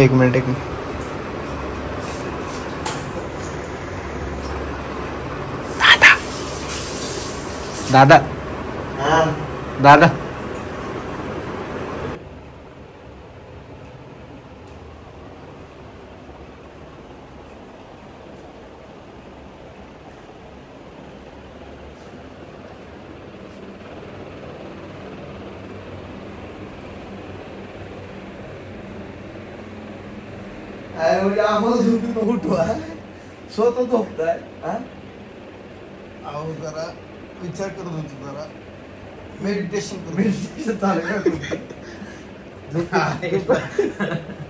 एक मिनट एक मिनट। दादा। दादा। आम्हाला झोपून उठवा स्वतः झोपताय हा? अहो जरा विचार करत होतो जरा। मेडिटेशन मेडिटेशन चालू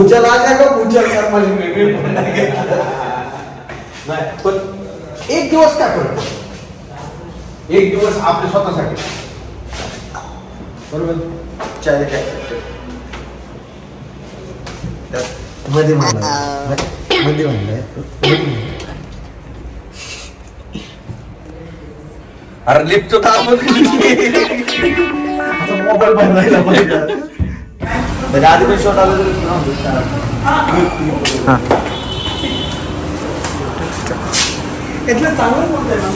भुजल आल्या का भुजल सर माझी वेगळी नाही पण एक दिवस काय करतो एक दिवस आपल्या स्वतःसाठी. बरोबर? चाय काय मध्ये म्हणलं मध्ये म्हणलं अरे लिफ्ट तर आपण मोबाईल बंद पाहिजे. आधी पण शॉट आलं तरी राहून दे. हाँ इथलं चांगलं बोलतोय ना.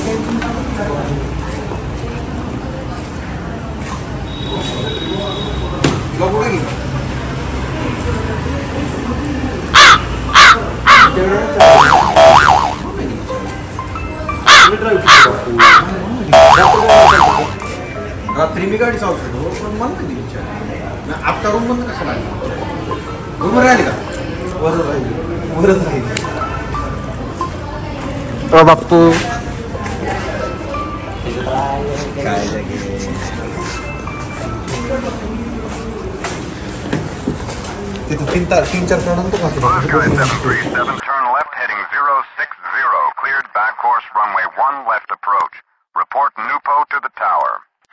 रात्री मी गाडी चालू शकतो पण मला नाही रूम मध्ये कसं लागली रूम राहिले का वर राहिली वरच राहिली ओ बाप्पू काय लगे तिथं तीन तार तीन चार तारांतो का Oscar 737, turn left heading 060, cleared back course runway 1 left approach. Report Nupo to the tower.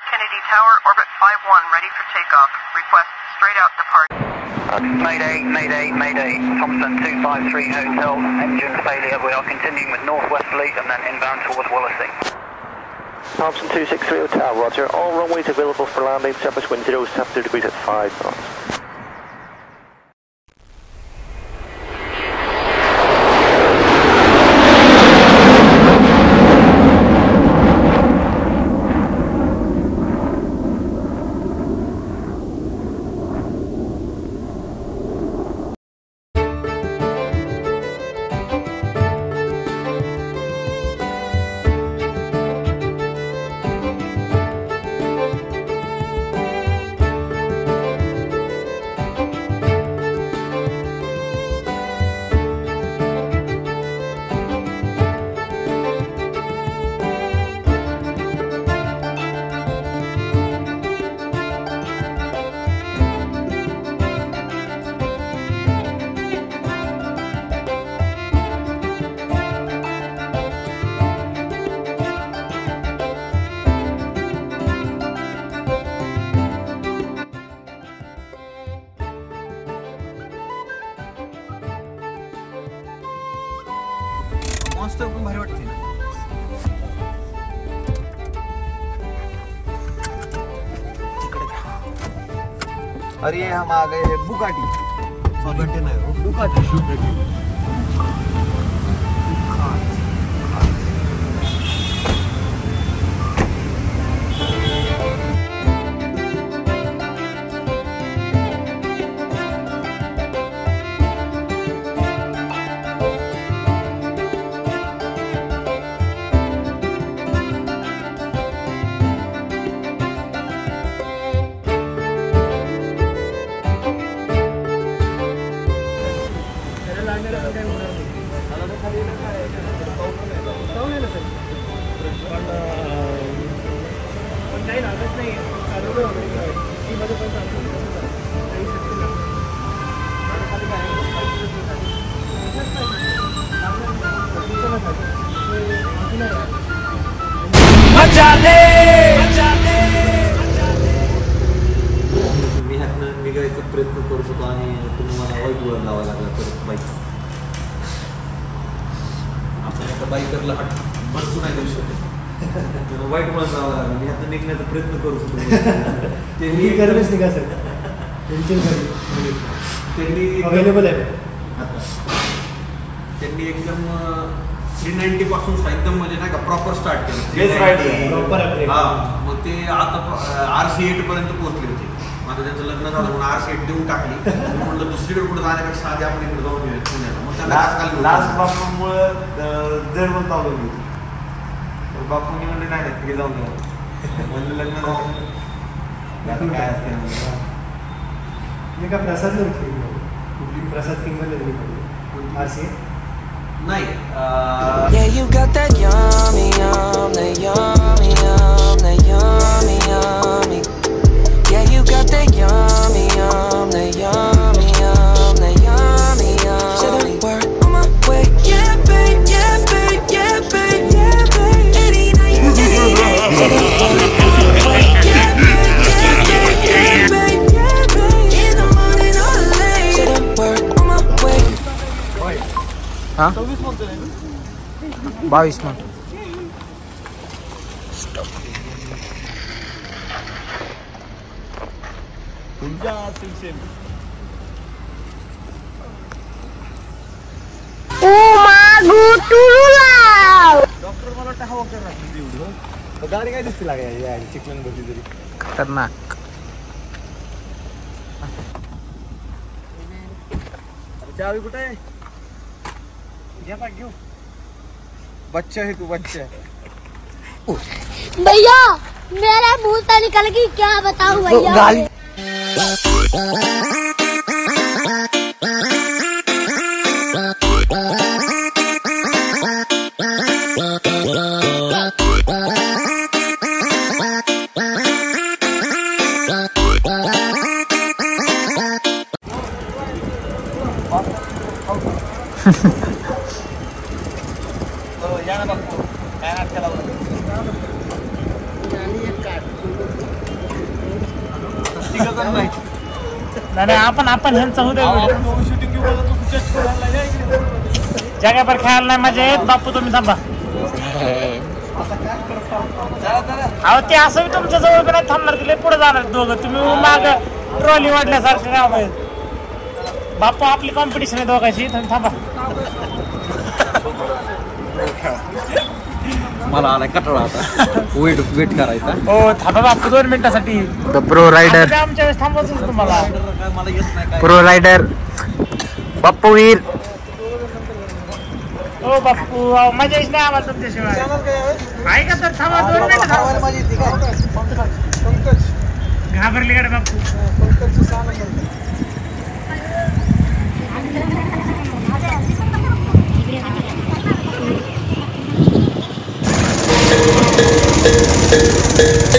Kennedy Tower, orbit 51, ready for takeoff. Request straight out departure. Uh, Mayday, Mayday, Mayday. Thompson 253 Hotel, engine failure. We are continuing with northwesterly and then inbound towards Wallasey. Thompson 263 Hotel, roger. All runways available for landing. Surface wind 0, 70 degrees at 5 knots. और ये हम आ गए हैं Bugatti. Bugatti बाईकरला हट भरपूर नाही देऊ शकत. वाईट वळण लावा लागला. मी ह्यातनं निघण्याचा प्रयत्न होतो ते मी करवेच निघा सर. टेन्शन त्यांनी अवेलेबल आहे. आता. त्यांनी एकदम थ्री नाईन्टी पासून एकदम म्हणजे नाही का प्रॉपर स्टार्ट. केलं. हा. मग ते आता आर सी एट पर्यंत पोहोचले होते. आता त्यांचं लग्न झालं म्हणून आर सी एट देऊन टाकली. मी म्हटलं दुसरीकडे कुठे जाण्यापेक्षा आधी आपण इकडे जाऊन येऊया पुण्याला. लास्ट बापूमुळं जड पण चालू होती तर बापूंनी म्हणले नाही नाही तिकडे जाऊन म्हणलं लग्न झालं. आता काय असते. मी का प्रसाद कुठली प्रसाद किंमत आर सी नाही हा? बावीस मग गाडी काय दिसते लागाय चिकन भरती तरी? खतरनाक। चावी कुठे आहे बच्चा है तू बच्चा। भैया मेरा मुँह से निकल गई क्या बताऊँ भैया? गाली या नाही आपण आपण ह्यांचा उद्या शूटिंग घेऊ तू चेस्ट जागा पर खेळायला नाही मजा येत बापू तुम्ही थांबा. अहो ते असं बी तुमच्या जवळ नाही थांबणार तिला पुढे जाणार दोघं. तुम्ही माग ट्रॉली वाढल्यासारखं काय माहीत बापू आपली कॉम्पिटिशन आहे दोघांची तुम्ही थांबा. मला आलाय कटाळा आता. वेट वेट करायचा. हो थांबा बापू दोन मिनिटासाठी. द प्रो रायडर आमच्या वेळेस थांबवच तुम्हाला. प्रो रायडर बाप्पू वीर ओ बापू अहो, मज़ा येत नाही आम्हाला तुमच्याशिवाय आहे का तर थांबा दोन मिनिटं थांबा. पंकज घाबरली कडे बापू। पंकजचं सहा नंबर Thank